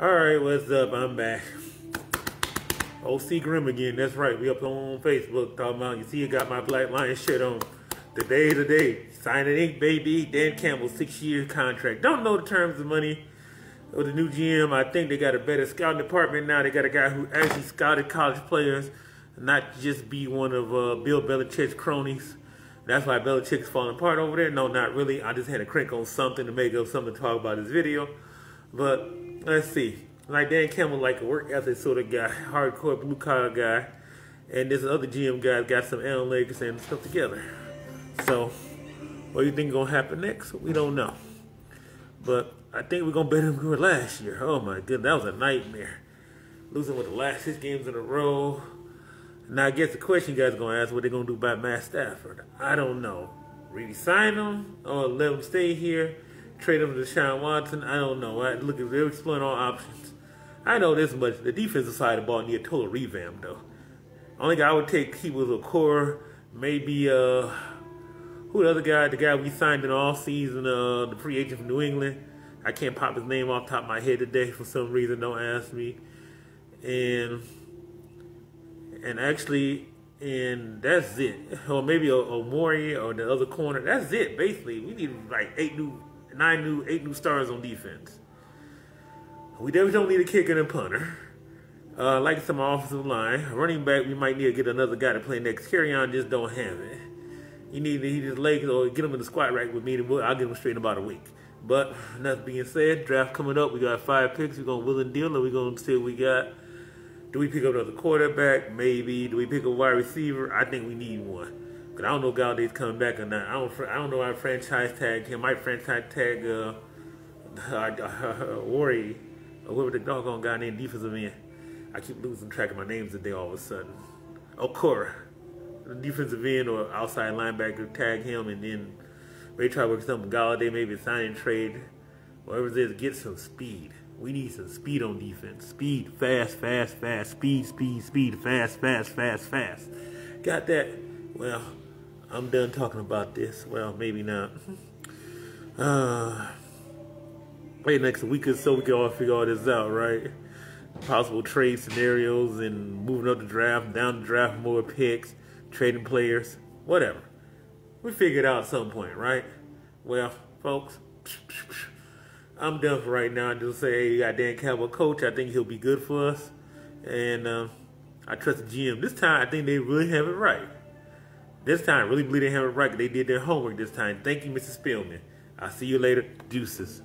All right, what's up? I'm back. OC Grim again. That's right. We up on Facebook talking about. You see, you got my Black Lion shirt on. Today, today, signing ink, baby. Dan Campbell, six-year contract. Don't know the terms of money of the new GM. I think they got a better scouting department now. They got a guy who actually scouted college players, not just be one of uh, Bill Belichick's cronies. That's why Belichick's falling apart over there. No, not really. I just had to crank on something to make up something to talk about this video. But let's see. Like Dan Campbell, like a work ethic sort of guy, hardcore blue collar guy, and this other GM guy got some analytics and stuff together. So, what do you think gonna happen next? We don't know. But I think we're gonna beat them good last year. Oh my goodness, that was a nightmare. Losing with the last six games in a row. Now I guess the question you guys are gonna ask what they're gonna do about Matt Stafford. I don't know. Really sign him or let him stay here? Trade him to Deshaun Watson. I don't know. I look they're exploring all options. I know this much. The defensive side of the ball need a total revamp though. Only guy I would take he was a core, maybe uh who the other guy, the guy we signed in all season, uh the free agent from New England. I can't pop his name off top of my head today for some reason, don't ask me. And and actually and that's it. Or maybe a, a Warrior or the other corner. That's it, basically. We need like eight new nine new, eight new stars on defense. We definitely don't need a kicker and a punter. Uh, like some offensive line, running back, we might need to get another guy to play next. Carry on, just don't have it. You need to heat his legs or get him in the squat rack with me, and I'll get him straight in about a week. But nothing being said, draft coming up. We got five picks. We're going to will and deal, and we're going to see what we got. Do we pick up another quarterback? Maybe. Do we pick a wide receiver? I think we need one. I don't know if Golladay's coming back or not. I don't. I don't know. I franchise tag him. I franchise tag uh, Worry, or whoever the doggone guy named defensive end. I keep losing track of my names today all of a sudden. Okwara, the defensive end or outside linebacker, tag him, and then maybe try to work something. Golladay maybe sign and trade, whatever it is. Get some speed. We need some speed on defense. Speed, fast, fast, fast. Speed, speed, speed, fast, fast, fast, fast. Got that? Well. I'm done talking about this. Well, maybe not. Uh, wait next week or so we can all figure all this out, right? Possible trade scenarios and moving up the draft, down the draft, more picks, trading players, whatever. We figure it out at some point, right? Well, folks, I'm done for right now. I just say, hey, you got Dan Campbell, coach. I think he'll be good for us, and uh, I trust the GM. This time, I think they really have it right. This time, really believe they have it right. They did their homework this time. Thank you, Mrs. Spielman. I'll see you later. Deuces.